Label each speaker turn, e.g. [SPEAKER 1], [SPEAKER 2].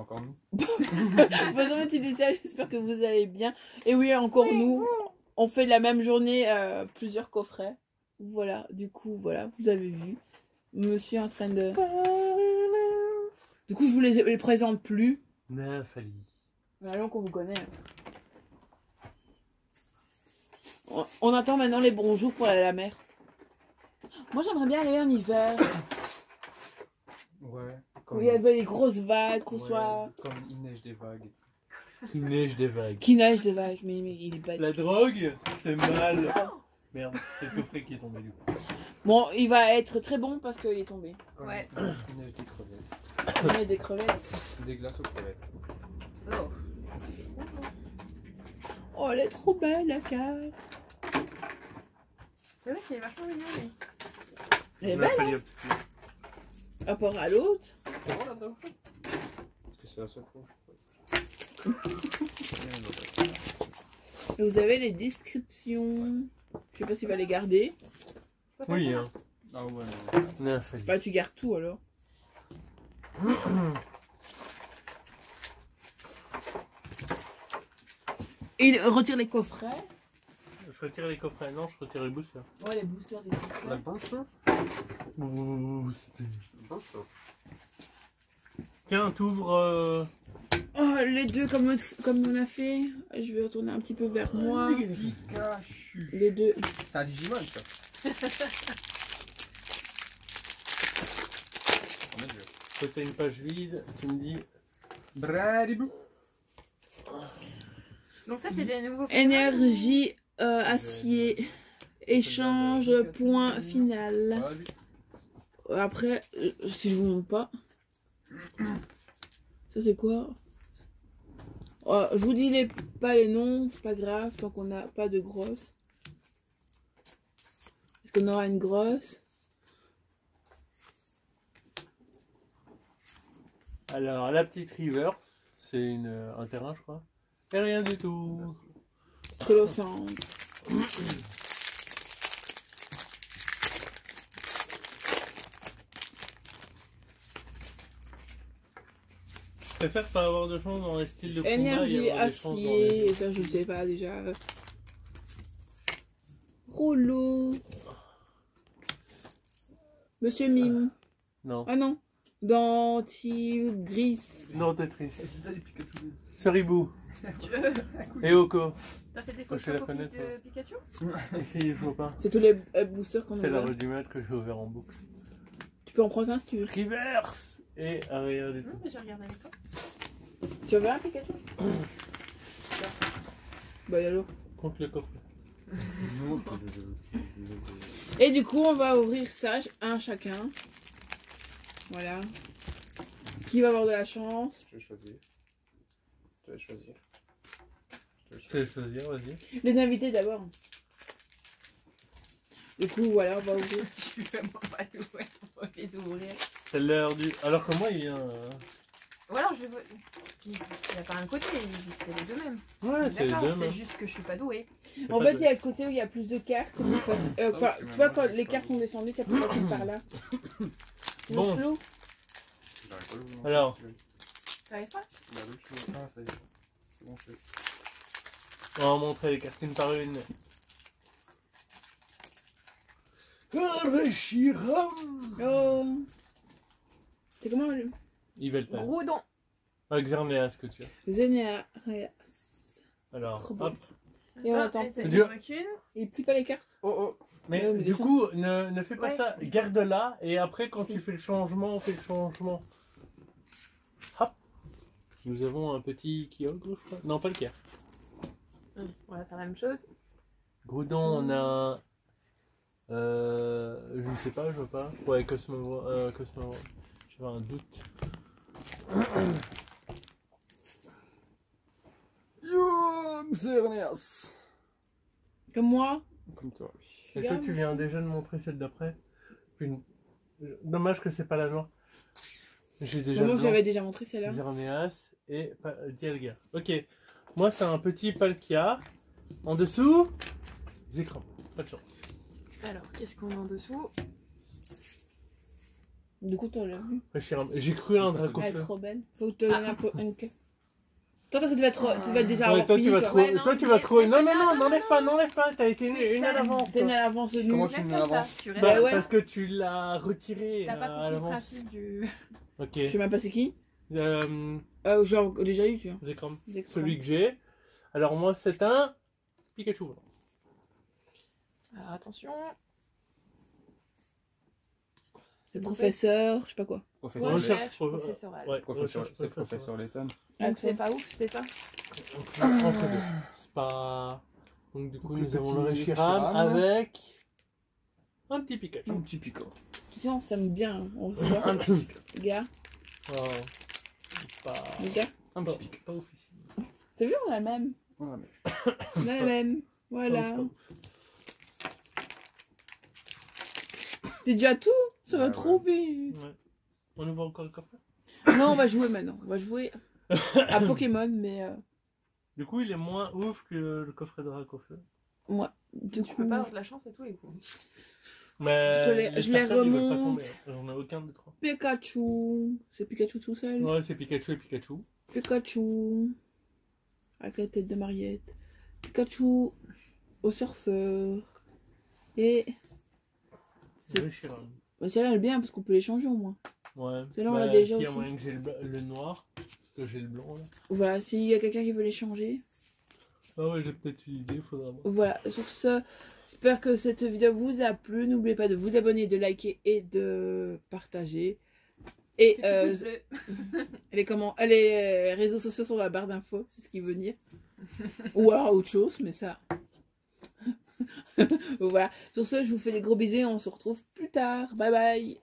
[SPEAKER 1] C'est encore nous.
[SPEAKER 2] Bonjour Lucia, j'espère que vous allez bien. Et oui, encore nous, on fait la même journée euh, plusieurs coffrets. Voilà, du coup, voilà, vous avez vu. Monsieur en train de... Du coup, je vous les, les présente plus.
[SPEAKER 1] Nathalie.
[SPEAKER 2] Allons qu'on vous connaît. On, on attend maintenant les bons jours pour aller à la mer. Moi, j'aimerais bien aller en hiver.
[SPEAKER 1] Ouais.
[SPEAKER 2] Où il y avait les grosses vagues, qu'on
[SPEAKER 1] ouais,
[SPEAKER 2] soit...
[SPEAKER 1] Comme il neige des vagues. Il neige des vagues.
[SPEAKER 2] Qui neige des vagues, mais, mais il est pas...
[SPEAKER 1] La drogue, c'est mal. Merde, c'est le coffret qui est tombé du coup.
[SPEAKER 2] Bon, il va être très bon parce qu'il est tombé.
[SPEAKER 3] Ouais.
[SPEAKER 1] Il neige des crevettes.
[SPEAKER 2] Il a des crevettes.
[SPEAKER 1] Des glaces aux crevettes.
[SPEAKER 3] Oh.
[SPEAKER 2] Oh, elle est trop belle, la carte.
[SPEAKER 3] C'est vrai qu'il est vachement mignon, lui.
[SPEAKER 2] Elle est belle,
[SPEAKER 1] Nathalie obscure.
[SPEAKER 2] rapport à l'autre.
[SPEAKER 3] Là.
[SPEAKER 1] Parce que c'est la seule
[SPEAKER 2] vous avez les descriptions. Je sais pas s'il va les garder.
[SPEAKER 1] Oui, hein. Ah ouais, non. Nathalie.
[SPEAKER 2] Bah, tu gardes tout alors. Et il retire les coffrets.
[SPEAKER 1] Je retire les coffrets. Non, je retire les boosters.
[SPEAKER 2] Ouais, les boosters des coffrets.
[SPEAKER 1] booster Booster. Booster. Tiens, t'ouvres. Euh...
[SPEAKER 2] Oh, les deux comme, comme on a fait. Je vais retourner un petit peu vers moi.
[SPEAKER 1] Pikachu.
[SPEAKER 2] Les deux.
[SPEAKER 1] C'est un Digimon ça. Quand t'as une page vide, tu me dis. Bradibou.
[SPEAKER 3] Donc, ça, c'est des nouveaux.
[SPEAKER 2] Énergie, euh, acier, échange, point final. Après, euh, si je vous montre pas. Ça c'est quoi Oh, Je vous dis les, pas les noms, c'est pas grave, tant qu'on n'a pas de grosse. Est-ce qu'on aura une grosse?
[SPEAKER 1] Alors, la petite reverse, c'est une, euh, un terrain, je crois. Et rien du tout.
[SPEAKER 2] Colossante.
[SPEAKER 1] Préfère pas avoir de chance dans les styles de combat.
[SPEAKER 2] Énergie,
[SPEAKER 1] les
[SPEAKER 2] acier, et ça je sais pas déjà. Rouleau. Monsieur Mime.
[SPEAKER 1] Non.
[SPEAKER 2] Ah non. Dentigris.
[SPEAKER 1] Non, Tetris. Ceribou. Et Oko.
[SPEAKER 3] T'as fait des
[SPEAKER 1] fenêtre,
[SPEAKER 3] de
[SPEAKER 1] ouais.
[SPEAKER 3] Pikachu
[SPEAKER 1] Essayez, je vois pas.
[SPEAKER 2] C'est tous les boosters qu'on
[SPEAKER 1] C'est la
[SPEAKER 2] a.
[SPEAKER 1] rue du maître que j'ai ouvert en boucle.
[SPEAKER 2] Tu peux en prendre un si tu veux.
[SPEAKER 1] Reverse Et arrière du
[SPEAKER 3] Non, mais j'ai regardé avec toi.
[SPEAKER 2] Tu veux un Pikachu Bah alors.
[SPEAKER 1] Contre le coffret.
[SPEAKER 2] Et du coup, on va ouvrir ça, un chacun. Voilà. Qui va avoir de la chance
[SPEAKER 4] Je vais choisir. Je vais choisir. Je vais
[SPEAKER 1] Je vais choisir, vas-y.
[SPEAKER 2] Les invités d'abord. Du coup, voilà, on va ouvrir.
[SPEAKER 3] Je suis vraiment pas douée pour les ouvrir.
[SPEAKER 1] C'est l'heure du. Alors que moi, il y a un.
[SPEAKER 3] Ou alors, je vais. Il n'y a pas un côté, c'est les deux mêmes.
[SPEAKER 1] Ouais, c'est les
[SPEAKER 3] D'accord,
[SPEAKER 1] deux.
[SPEAKER 3] c'est juste que je suis pas douée.
[SPEAKER 2] En fait, il y a le côté où il y a plus de cartes. facile. Euh,
[SPEAKER 4] Ah,
[SPEAKER 2] tu vois, quand les cartes sont descendues, c'est plus facile par là.
[SPEAKER 1] Bon.
[SPEAKER 2] Le flou
[SPEAKER 4] J'arrive pas à l'ouvrir.
[SPEAKER 1] Alors.
[SPEAKER 3] T'arrives pas?
[SPEAKER 4] Bah. Ah, ça y est. C'est bon, je sais.
[SPEAKER 1] On va montrer les cartes une par une. Reshiram
[SPEAKER 2] Oh C'est comment le
[SPEAKER 1] Yveltal.
[SPEAKER 3] Groudon
[SPEAKER 1] Xerneas que tu as.
[SPEAKER 2] Zénéa.
[SPEAKER 1] Alors, hop.
[SPEAKER 2] Et on attend.
[SPEAKER 3] Il
[SPEAKER 2] plie pas les cartes
[SPEAKER 1] Oh oh. Mais du coup, ne, ne fais pas
[SPEAKER 3] Ouais.
[SPEAKER 1] ça. Garde-la et après, quand tu fais le changement, on fait le changement. Hop. Nous avons un petit kiosque, je crois. Non, pas le kiosque.
[SPEAKER 3] Hum, On va faire la même chose.
[SPEAKER 1] Groudon, on a. Euh, je ne sais pas, je vois pas. Ouais, Cosmo. Euh, Cosmo. J'avais un doute.
[SPEAKER 2] Comme moi
[SPEAKER 4] Comme toi, oui.
[SPEAKER 1] Et toi, tu viens déjà de montrer celle d'après. Une- Dommage que c'est pas la noire. J'ai déjà
[SPEAKER 2] Moi, l'avais déjà montré celle-là.
[SPEAKER 1] Xerneas et Dialga. Ok. Moi, c'est un petit Palkia. En dessous, des écrans. Pas de chance.
[SPEAKER 3] Alors, qu'est-ce qu'on a en dessous?
[SPEAKER 2] Du coup, toi, l'as vu.
[SPEAKER 1] J'ai cru à un
[SPEAKER 2] Elle est trop belle. Faut que tu te donnes un peu une queue. Toi, parce que tu vas, trop, tu vas déjà
[SPEAKER 1] Ouais,
[SPEAKER 2] avoir
[SPEAKER 1] toi,
[SPEAKER 2] fini,
[SPEAKER 1] tu vas trop.
[SPEAKER 3] Ouais, non,
[SPEAKER 1] toi, tu vas trop. Non, non, non, n'enlève pas,
[SPEAKER 3] non.
[SPEAKER 1] n'enlève pas. T'as été une, une à l'avance.
[SPEAKER 2] T'es né à l'avance de nous.
[SPEAKER 4] Comment je suis avant
[SPEAKER 3] tu restes
[SPEAKER 2] Bah ouais.
[SPEAKER 1] Parce que tu l'as retiré
[SPEAKER 3] T'as
[SPEAKER 1] euh,
[SPEAKER 3] pas
[SPEAKER 1] à
[SPEAKER 3] compris le
[SPEAKER 1] l'avance.
[SPEAKER 3] principe du.
[SPEAKER 1] Ok.
[SPEAKER 2] Je sais même pas c'est qui.
[SPEAKER 1] Euh,
[SPEAKER 2] Euh, genre, déjà eu, tu vois.
[SPEAKER 1] Zekrom. Celui que j'ai. Alors, moi, c'est un Pikachu.
[SPEAKER 3] Alors attention.
[SPEAKER 2] C'est professeur, je sais pas quoi.
[SPEAKER 4] Professeur,
[SPEAKER 3] Recherche professorale.
[SPEAKER 1] Ouais,
[SPEAKER 4] professeur,
[SPEAKER 1] recherche
[SPEAKER 4] c'est
[SPEAKER 1] professeur.
[SPEAKER 4] professeur Layton.
[SPEAKER 3] Donc c'est pas ouf, c'est ça
[SPEAKER 1] Entre, entre deux. C'est pas. Donc, du coup,
[SPEAKER 4] Donc,
[SPEAKER 1] nous
[SPEAKER 4] le
[SPEAKER 1] avons le Reshiram avec. Un petit Pikachu.
[SPEAKER 4] Un petit pico.
[SPEAKER 2] Tu sais, on s'aime bien. On se voit.
[SPEAKER 4] Un petit pico.
[SPEAKER 2] Les gars,
[SPEAKER 1] Oh, c'est pas.
[SPEAKER 2] les gars.
[SPEAKER 4] Un petit pico.
[SPEAKER 1] pas ouf ici.
[SPEAKER 2] T'as vu, on a la même. On a la même. Voilà. T'es déjà tout Ça va trop
[SPEAKER 4] ouais.
[SPEAKER 2] vite.
[SPEAKER 1] Ouais. On ouvre encore le coffre
[SPEAKER 2] Non, on va jouer maintenant. On va jouer à Pokémon, mais euh,
[SPEAKER 1] Du coup, il est moins ouf que le coffret de Dracofeu.
[SPEAKER 2] moi, du
[SPEAKER 3] Tu
[SPEAKER 2] coup.
[SPEAKER 3] peux pas avoir de la chance à tous les coups.
[SPEAKER 1] Mais
[SPEAKER 2] Je te les-
[SPEAKER 1] les
[SPEAKER 2] je les
[SPEAKER 1] starters, ils veulent pas
[SPEAKER 2] remonte.
[SPEAKER 1] tomber. J'en ai aucun des trois.
[SPEAKER 2] Pikachu. C'est Pikachu tout seul.
[SPEAKER 1] Ouais, c'est Pikachu et Pikachu.
[SPEAKER 2] Pikachu. Avec la tête de Mariette. Pikachu au surfeur. Et. C'est-
[SPEAKER 1] Reshiram.
[SPEAKER 2] Bah, celle-là elle est bien parce qu'on peut les changer au moins.
[SPEAKER 1] Ouais.
[SPEAKER 2] Celle-là, on l'a
[SPEAKER 1] Bah,
[SPEAKER 2] déjà
[SPEAKER 1] s'il y a
[SPEAKER 2] aussi.
[SPEAKER 1] moyen que j'ai le, le noir, parce que j'ai le blanc là.
[SPEAKER 2] Voilà, s'il y a quelqu'un qui veut les changer.
[SPEAKER 1] Ah ouais, j'ai peut-être une idée, faudra voir.
[SPEAKER 2] Voilà, sur ce, j'espère que cette vidéo vous a plu. N'oubliez pas de vous abonner, de liker et de partager. Et euh, les, comment, les euh, réseaux sociaux sont dans la barre d'infos, c'est ce qui veut dire. Ou alors autre chose, mais ça. voilà. Sur ce, je vous fais des gros bisous on se retrouve plus tard. Bye bye.